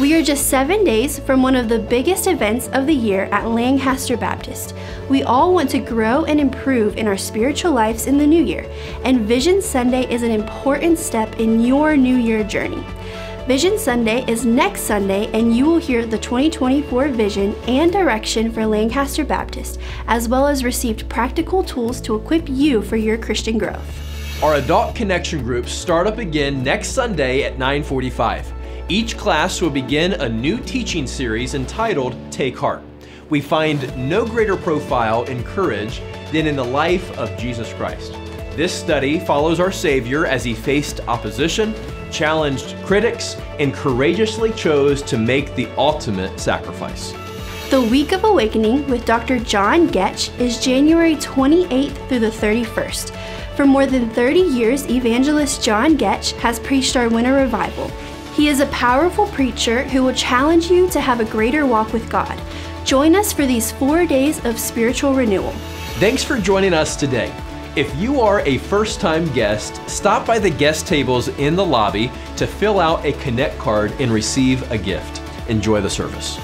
We are just seven days from one of the biggest events of the year at Lancaster Baptist. We all want to grow and improve in our spiritual lives in the new year, and Vision Sunday is an important step in your new year journey. Vision Sunday is next Sunday, and you will hear the 2024 vision and direction for Lancaster Baptist, as well as received practical tools to equip you for your Christian growth. Our adult connection groups start up again next Sunday at 945. Each class will begin a new teaching series entitled Take Heart. We find no greater profile in courage than in the life of Jesus Christ. This study follows our Savior as he faced opposition, challenged critics, and courageously chose to make the ultimate sacrifice. The Week of Awakening with Dr. John Goetsch is January 28th through the 31st. For more than 30 years, evangelist John Goetsch has preached our winter revival. He is a powerful preacher who will challenge you to have a greater walk with God. Join us for these four days of spiritual renewal. Thanks for joining us today. If you are a first time guest, stop by the guest tables in the lobby to fill out a Connect card and receive a gift. Enjoy the service.